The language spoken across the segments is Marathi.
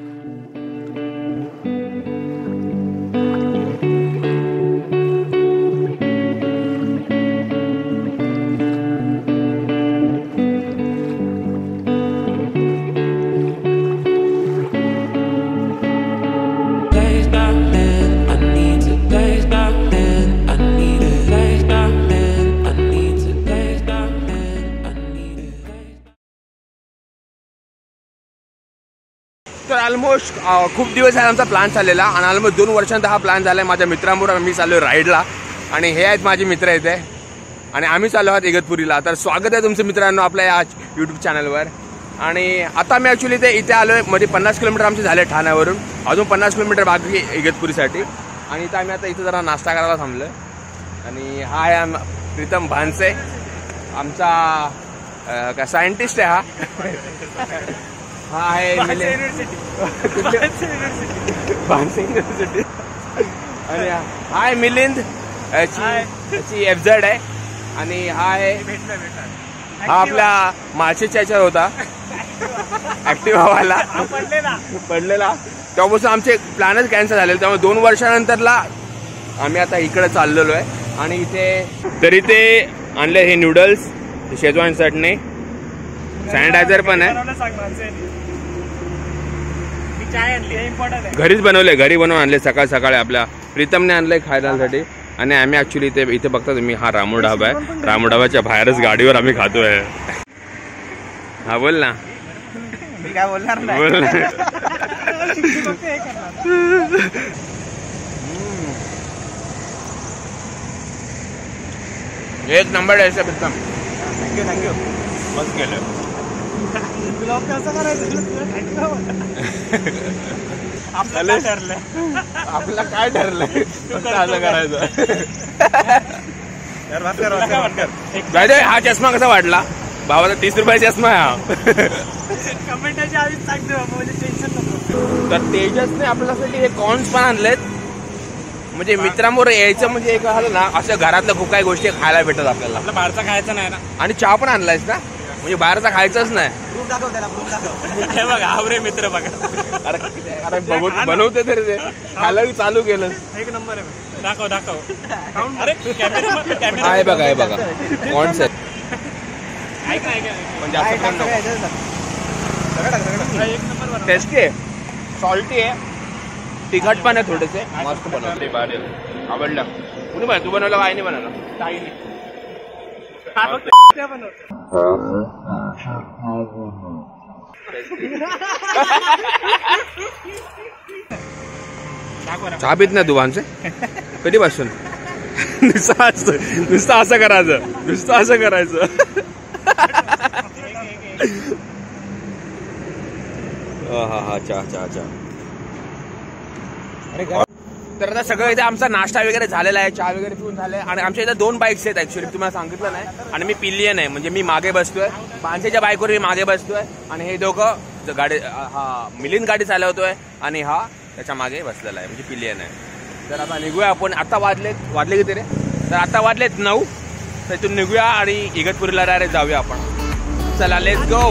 Mm-hmm. तर ऑलमोस्ट खूप दिवस आहे आमचा प्लॅन चाललेला आणि ऑलमोस्ट दोन वर्षांचा हा प्लॅन झाला आहे माझ्या मित्रांबरोबर मी चाललो राईडला आणि हे आहेत माझे मित्र इथे. आणि आम्ही चाललो आहोत इगतपुरीला. तर स्वागत आहे तुमचं मित्रांनो आपल्या या यूट्यूब चॅनलवर आणि आता मी ॲक्च्युली ते इथे आलो आहे म्हणजे पन्नास किलोमीटर आमचे झाले ठाण्यावरून. अजून पन्नास किलोमीटर बाकी इगतपुरीसाठी. आणि इथं आम्ही आता इथं जरा नाश्ता करायला थांबलो आणि हा आहे प्रीतम भानसे. आमचा काय सायंटिस्ट आहे हा. हा आहे युनिव्हर्सिटी आणि हा हा आहे मिलिंद. याची याची एफ झेड आहे. आणि हा आहे हा आपल्या माळशेच्या याच्यावर होता. ऍक्टिव्हा वाला पडलेला. तेव्हापासून आमचे प्लॅनच कॅन्सल झालेले. त्यामुळे दोन वर्षानंतरला आम्ही आता इकडे चाललेलो आहे. आणि इथे तर इथे आणले हे नूडल्स शेजवान चटणी. सॅनिटायझर पण आहे. घरीच बनवले घरी बनवून आणले सकाळ सकाळी आपल्या. प्रीतमने आणलंय खायसाठी आणि आम्ही ऍक्च्युली इथे इथे बघता तुम्ही हा रामू ढाबा आहे. रामू ढाबाच्या बाहेरच गाडीवर आम्ही खातोय. हा बोल ना. मी काय बोलणार बोल एक नंबर आहे प्रीतम. थँक्यू थँक्यू मस्त केलं ब्लॉग कसं करायचं आपलं काय ठरलंय? आपलं काय ठरलंय फक्त असं करायचं? यार हा चष्मा कसा वाटला भावाचा तीस रुपयाचा चष्मा आहे हा. कमेंटच्या आधीच सांगतो म्हणजे टेन्शन नको. तर तेजसने आपल्यासाठी हे कॉर्न्स पण आणलेत. म्हणजे मित्रांबरोबर यायचं म्हणजे एक झालं ना असं घरातल्या खूप काही गोष्टी खायला भेटतात आपल्याला. आपलं बाहेरचं खायचं नाही ना. आणि चहा पण आणलायस ना? म्हणजे बाहेरचा खायचंच नाही. प्रूफ दाखव त्याला प्रूफ दाखव. हे बघा आवरे मित्र बघा. अरे अरे बघू- बनवते तरी ते. खायला चालू केलं. एक नंबर आहे. दाखव दाखव. अरे कॅमेरा कॅमेरा आहे बघा आहे बघा. कॉर्न्स आहेत ऐक ना ऐक ना. म्हणजे असं पण नको. एक नंबर टेस्टी आहे. सॉल्टी आहे. तिखट पण आहे थोडेसे. मस्त बनवते. भारी आवडलं. कुणी बनव तू बनवलं काय नाही बनवलं? चहा पित नाही भानसे? कधीपासून? नुसतं असं नुसतं असं करायचं. नुसतं असं करायचं. हा हा हा, चहा चहा चहा. तर आता सगळं इथे आमचा नाश्ता वगैरे झालेला आहे चहा वगैरे पिऊन झाले आणि आमच्या इथे दोन बाईक्स आहेत ॲक्च्युली तुम्हाला सांगितलं नाही. आणि मी पिलियन आहे म्हणजे मी मागे बसतोय. पानसेच्या बाईकवर मी मागे बसतोय. आणि हे दोघं गाडी हा मिलिंद गाडी चालवतोय आणि हा त्याच्यामागे बसलेला आहे म्हणजे पिलियन आहे. तर आता निघूया आपण. आता वाजलेत वाजले किती रे? तर आता वाजलेत नऊ. तर इथून निघूया आणि इगतपुरीला डायरेक्ट जाऊया आपण. चला लेट्स गो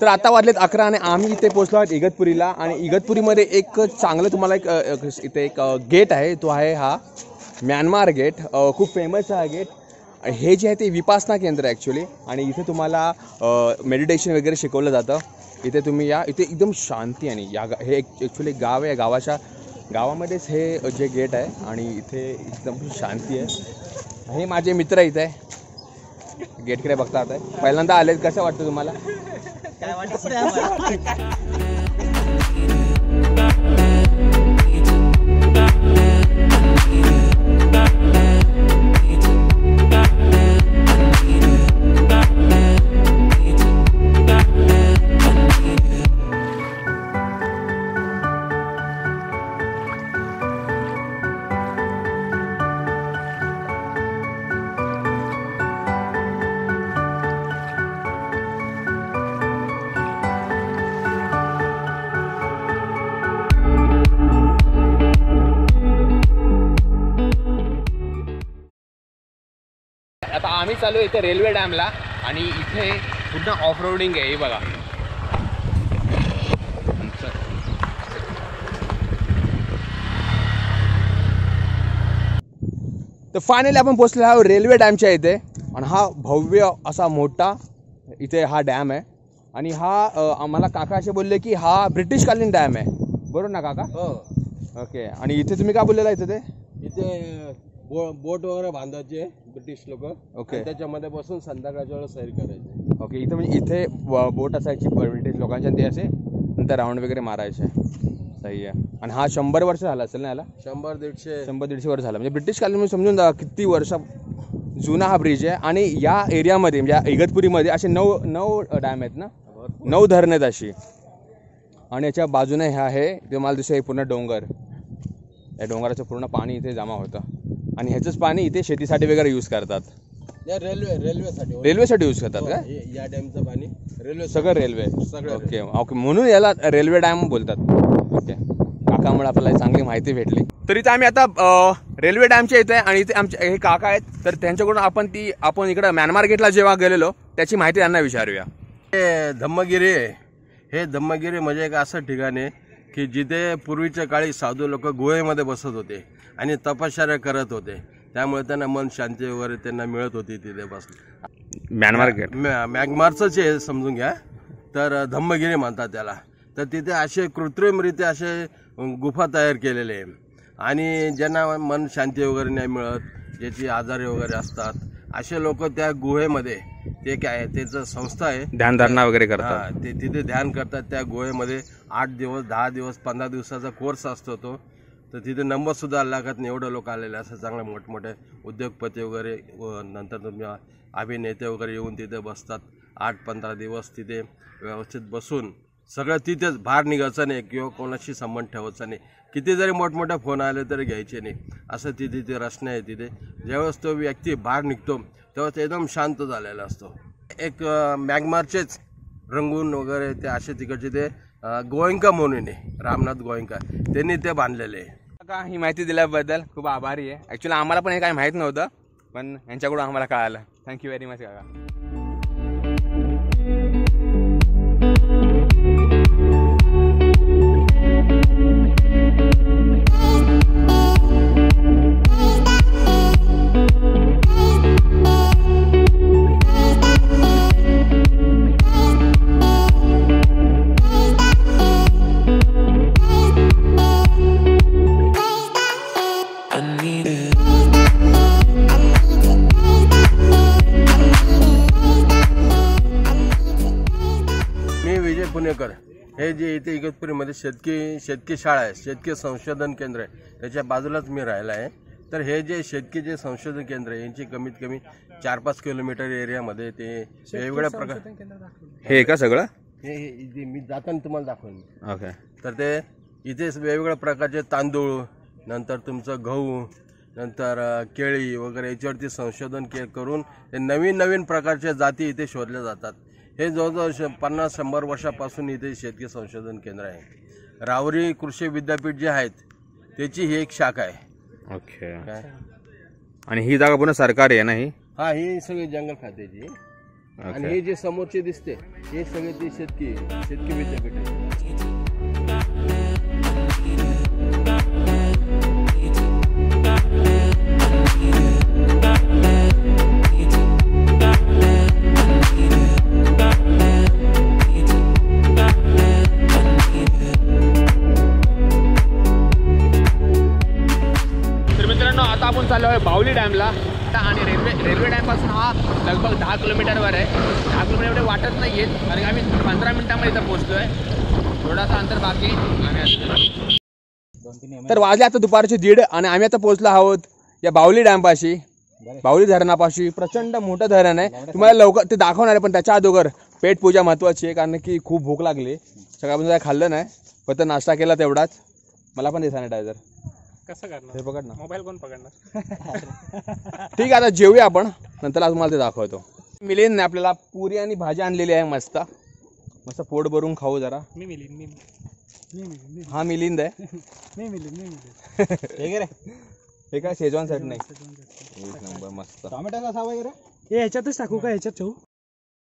तर आता वाजलेत अकरा आणि आम्ही इथे पोहोचलो आहोत इगतपुरीला. आणि इगतपुरीमध्ये एक चांगलं तुम्हाला एक इथे एक गेट आहे. तो आहे हा म्यानमार गेट. खूप फेमस आहे हा गेट. हे जे आहे ते विपासना केंद्र आहे ॲक्च्युली आणि इथे तुम्हाला मेडिटेशन वगैरे शिकवलं जातं. इथे तुम्ही या. इथे एकदम शांती आणि या गा- हे ॲक्च्युली गाव आहे. गावाच्या गावामध्येच हे जे गेट आहे. आणि इथे एकदम शांती आहे. हे माझे मित्र इथे. गेटकडे बघता आता पहिल्यांदा आले कसं वाटतं तुम्हाला? काय वाटत चालू आहे इथे रेल्वे डॅमला आणि इथे पूर्ण ऑफ रोडिंग आहे हे बघा. तर फायनली आपण पोचलो आहोत रेल्वे डॅमच्या इथे. आणि हा भव्य असा मोठा इथे हा डॅम आहे. आणि हा आम्हाला काका असे बोलले की हा ब्रिटिशकालीन डॅम आहे. बरोबर ना काका? हो. ओके आणि इथे तुम्ही काय बोललेला इथे ते? इथे बो बोट वगैरे बांधायचे ब्रिटिश लोक. ओके. त्याच्यामध्ये बसून संध्याकाळच्या वेळेला सैर करायचे. ओके इथे म्हणजे इथे व- बोट असायची ब्रिटिश लोकांच्या आणि ते असे नंतर राऊंड वगैरे मारायचे. सही आहे. आणि हा शंभर वर्ष झाला असेल ना याला? शंभर दीडशे. शंभर दीडशे वर्ष झालं. म्हणजे ब्रिटिश कालीन म्हणजे समजून जा किती वर्ष जुना हा ब्रिज आहे. आणि या एरियामध्ये म्हणजे या इगतपुरीमध्ये असे नऊ नऊ डॅम आहेत ना? नऊ धरण आहेत अशी. आणि याच्या बाजूने ह्या आहे ते मला दिसतं हे पूर्ण डोंगर. या डोंगराचं पूर्ण पाणी इथे जमा होतं. आणि ह्याचंच पाणी इथे शेतीसाठी वगैरे यूज करतात. या रेल्वे रेल्वेसाठी हो. रेल्वेसाठी यूज करतात हो, का? हे- या डॅमचं पाणी रेल्वे सगळं रेल्वे सगळं ओके ओके म्हणून याला रेल्वे डॅम बोलतात. ओके काकामुळे आपल्याला चांगली माहिती भेटली. तर इथे आम्ही आता अ, रेल्वे डॅमच्या इथे आहे आणि इथे आमचे हे काका आहेत. तर त्यांच्याकडून आपण ती आपण इकडं म्यानमार गेटला जेव्हा गेलेलो त्याची माहिती त्यांना विचारूया. हे धम्मगिरी आहे. हे धम्मगिरी म्हणजे एक असं ठिकाण आहे की जिथे पूर्वीच्या काळी साधू लोक गुहेमध्ये बसत होते आणि तपश्चर्या करत होते. त्यामुळे त्यांना मन शांती वगैरे त्यांना मिळत होती तिथे बस म्यानमार गेट मॅ- मॅगमारचंच आहे समजून घ्या. तर धम्मगिरी म्हणतात त्याला. तर तिथे असे कृत्रिमरित्या असे गुफा तयार केलेले आहे. आणि ज्यांना मन शांती वगैरे नाही मिळत ज्याची आजारी वगैरे असतात असे लोक त्या गुहेमध्ये ते काय त्याचं संस्था आहे ध्यानधारणा वगैरे करतात. हा ते तिथे ध्यान करतात त्या गुहेमध्ये आठ दिवस दहा दिवस पंधरा दिवसाचा कोर्स असतो तो. तर तिथे नंबर सुद्धा लागत नाही एवढं लोक आलेले असं चांगले मोठमोठे उद्योगपती वगैरे व नंतर तुम्ही अभिनेते वगैरे येऊन तिथे बसतात. आठ पंधरा दिवस तिथे व्यवस्थित बसून सगळं तिथेच बाहेर निघायचं नाही किंवा कोणाशी संबंध ठेवायचा नाही. किती जरी मोठमोठे फोन आले तरी घ्यायचे नाही. असं तिथे ते रचना आहे तिथे. ज्यावेळेस तो व्यक्ती बाहेर निघतो तेव्हा ते एकदम शांत झालेला असतो. एक अं, मॅगमारचेच रंगून वगैरे ते असे तिकडचे ते गोयंका म्हणून आहे रामनाथ गोयंका. त्यांनी ते बांधलेले आहे. का ही माहिती दिल्याबद्दल खूप आभारी आहे. ॲक्च्युली आम्हाला पण हे काही माहीत नव्हतं पण यांच्याकडून आम्हाला कळालं. थँक्यू व्हेरी मच काका. पुणेकर हे जे इथे इगतपुरीमध्ये शेतकी शेतकी शाळा आहे शेतकी संशोधन केंद्र आहे त्याच्या बाजूलाच मी राहिला आहे. तर हे जे शेतकी जे संशोधन केंद्र आहे यांची कमीत कमी चार पाच किलोमीटर एरियामध्ये ते वेगवेगळ्या प्रकार हे का सगळं? हे हे- इथे मी जाताना तुम्हाला दाखवेन. ओके तर ते इथे वेगवेगळ्या प्रकारचे तांदूळ नंतर तुमचं गहू नंतर केळी वगैरे याच्यावरती संशोधन के करून ते नवीन नवीन प्रकारच्या जाती इथे शोधल्या जातात. हे जवळजवळ श- पन्नास शंभर वर्षापासून इथे शेतकी संशोधन केंद्र आहे. रावरी कृषी विद्यापीठ जे आहेत त्याची ही एक शाखा आहे. ओके. काय? आणि ही जागा पुन्हा सरकारी आहे ना ही? हा ही सगळी जंगल खात्याची. आणि हे जे समोरचे दिसते हे सगळे ते शेतकी शेतकी विद्यापीठ आहे. तर वाजले आता दुपारचे दीड आणि आम्ही आता पोहोचलो आहोत या बावली डॅमपाशी. बावली धरणापाशी. प्रचंड मोठं धरण आहे. तुम्हाला लवकर ते दाखवणार आहे पण त्याच्या अगोदर पेट पूजा महत्वाची आहे कारण की खूप भूक लागली. सकाळपासून काय खाल्लं नाही फक्त नाश्ता केला तेवढाच. मला पण दे सॅनिटायझर कसं करणार? हे पकड ना. मोबाईल कोण पकडणार? ठीक आहे आता जेवूया आपण. नंतर आज तुम्हाला ते दाखवतो. मिलिंदने आपल्याला पुरी आणि भाजी आणलेली आहे मस्त. मस्त पोट भरून खाऊ जरा. मी मिलीन मी हा मिलिंद आहे. मी मिलीन मी मिलीन हे काय शेजवानसाठी नाही. एक नंबर मस्त. टोमॅटो कसा वगैरे? हे ह्याच्यातच टाकू का? ह्याच्यात ठेवू?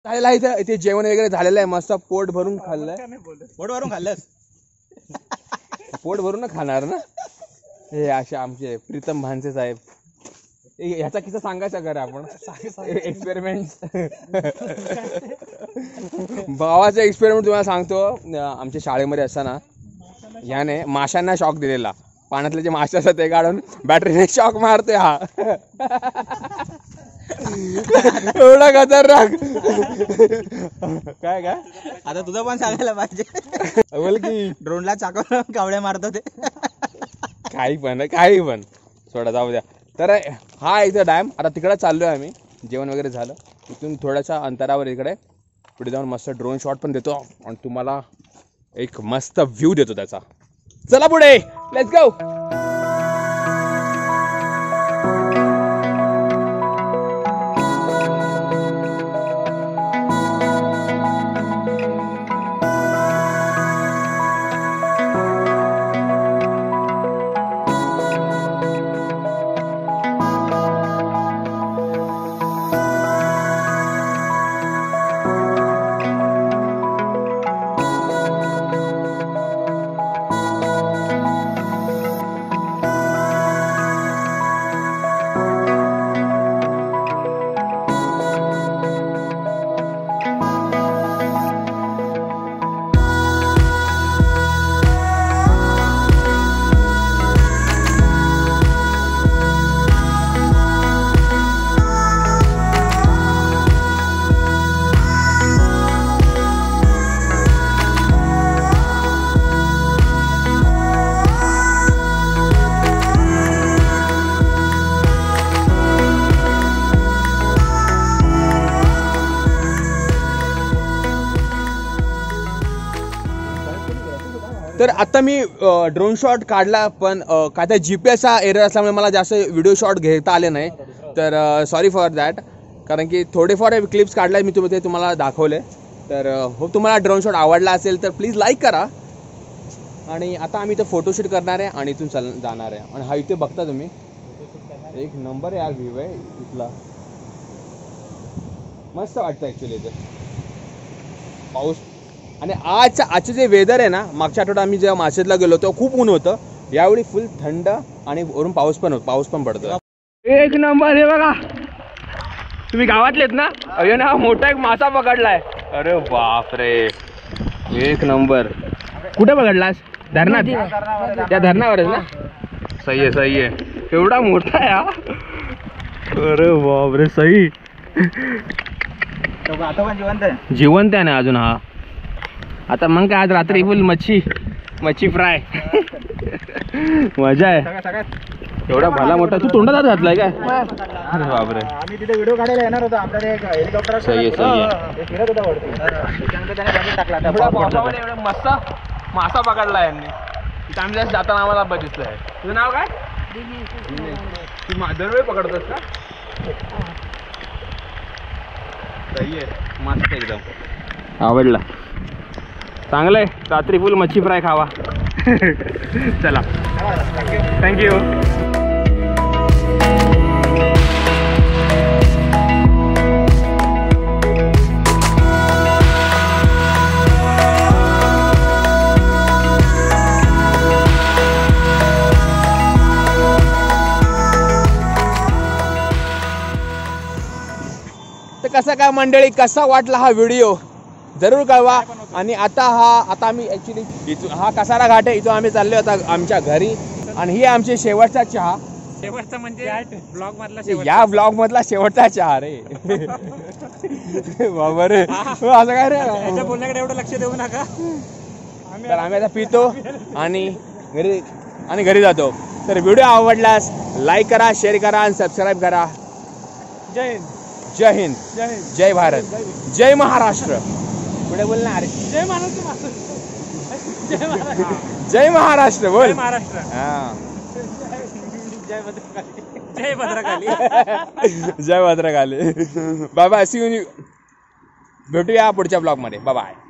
झालेलं आहे इथं इथे जेवण वगैरे झालेलं आहे. मस्त पोट भरून खाल्लंय. पोट भरून खाल्लंस? पोट भरून खाणार ना? हे असे आमचे प्रीतम भानसे साहेब. ह्याचा किस्सा सांगायचा का रे आपण एक्सपेरिमेंट भावाचा एक्सपेरिमेंट तुम्हाला सांगतो. आमच्या शाळेमध्ये असताना याने माशांना शॉक दिलेला. पाण्यातले जे मासे असतात ते काढून बॅटरीने शॉक मारते हा. एवढा खतरनाक. काय काय? आता तुझं पण सांगायला पाहिजे. बोल की. ड्रोनला चाकून कावड्या मारतो ते काही पण काही पण. सोडा जाऊ द्या. तर हा इथं डॅम आता तिकडे चाललोय आम्ही. जेवण वगैरे झालं. इथून थोड्याशा अंतरावर इकडे पुढे जाऊन मस्त ड्रोन शॉट पण देतो. आणि तुम्हाला एक मस्त व्ह्यू देतो त्याचा. चला पुढे. लेट्स गो तर आता मी ड्रोन शॉट काढला पण काय त्या जी पी एसचा एरर असल्यामुळे मला जास्त व्हिडिओ शॉट घेता आले नाही. तर सॉरी फॉर दॅट कारण की थोडेफार क्लिप्स काढले मी तुम्ही ते तुम्हाला दाखवले. तर हो तुम्हाला ड्रोन शॉट आवडला असेल तर प्लीज लाईक करा. आणि आता आम्ही इथं फोटोशूट करणार आहे आणि इथून चल जाणार आहे. आणि हा इथे बघता तुम्ही. एक नंबर यार व्ह्यू आहे इथला. मस्त वाटतं ॲक्च्युली इथं. पाऊस आणि आज आजचं जे वेदर आहे ना मागच्या आठवड्यात आम्ही जेव्हा मासेतला गेलो तेव्हा खूप ऊन होतं. यावेळी फुल थंड आणि वरून पाऊस पण होत पाऊस पण पडतो एक नंबर हे बघा. तुम्ही गावातलेत ना? अरे ना मोठा एक मासा पकडलाय. अरे बापरे. एक नंबर. कुठे पकडलास? धरणात? त्या धरणावरच ना? सही आहे सही आहे. एवढा मोठा आहे हा? अरे बापरे सही. आता पण जिवंत आहे जिवंत आहे ना अजून हा? आता मग काय आज रात्री फुल मच्छी मच्छी फ्राय मजा आहे. एवढा भला मोठा तू तोंडात घातलाय काय? अरे बापरे. आम्ही तिथे व्हिडिओ काढायला येणार होतो. आपल्याला एक हेलिकॉप्टर सही आहे, सही आहे. ते फिरत होता वरती. त्याच्यानंतर त्याने बॅगेत टाकला. एवढा मस्त मासा पकडला यांनी. इथं आम्ही जास्त जाताना आम्हाला बघितलंय. तुझं नाव काय? तू मा- दरवेळी पकडतोस का? सही आहे. मस्त एकदम. आवडला. चांगलंय. रात्री फुल मच्छी फ्राय खावा. चला. थँक्यू तर कसा काय मंडळी कसा वाटला हा व्हिडिओ जरूर कळवा. आणि आता हा आता आम्ही ऍक्च्युली इथून हा कसारा घाट आहे इथून आम्ही चाललो आता आमच्या घरी. आणि ही आमची शेवटचा चहा. शेवटचा म्हणजे ब्लॉग मधला या ब्लॉग मधला शेवटचा चहा रे. बाबा रे. असं काय रे? बोलण्याकडे एवढं लक्ष देऊ नका. तर आम्ही आता पितो आणि घरी आणि घरी जातो. तर व्हिडिओ आवडल्यास लाईक करा शेअर करा आणि सबस्क्राईब करा. जय हिंद. जय हिंद. जय हिंद. जय भारत. जय महाराष्ट्र. पुढे बोल ना अरे. जय महाराष्ट्र जय महाराष्ट्र. जय महाराष्ट्र बोल. जय महाराष्ट्र. हा. जय भद्रकाली. जय भद्रकाली. जय भद्रकाली. बाय बाय सी भेटूया पुढच्या ब्लॉगमध्ये बाय